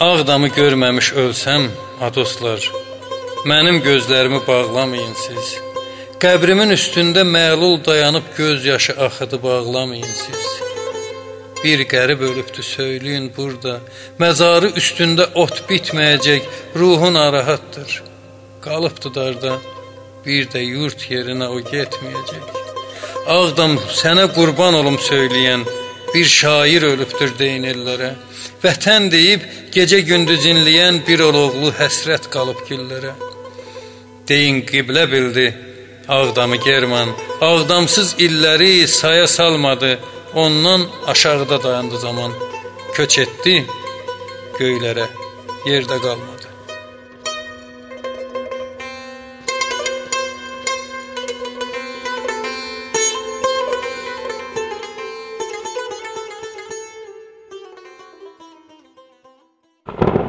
Ağdamı görməmiş ölsəm, ha dostlar, mənim gözlərimi bağlamayın siz. Qəbrimin üstündə məlul dayanıb göz yaşı axıdıb ağlamayın siz. Bir qərib ölübdü söyləyin burada. Məzarı üstündə ot bitməyəcək, ruhu narahatdır. Qalıbdı darda, bir də yurt yerinə o getməyəcək. Ağdam sənə qurban olum söyləyən bir şair ölübdür deyin ellərə. Vətən deyib gecə gündüz inləyən bir oloğlu həsrət qalıb güllərə. Deyin qiblə bildi Ağdamı German, Ağdamsız illəri saya salmadı, ondan aşağıda dayandı zaman. Köç etdi göylərə, yerdə qalmadı. you.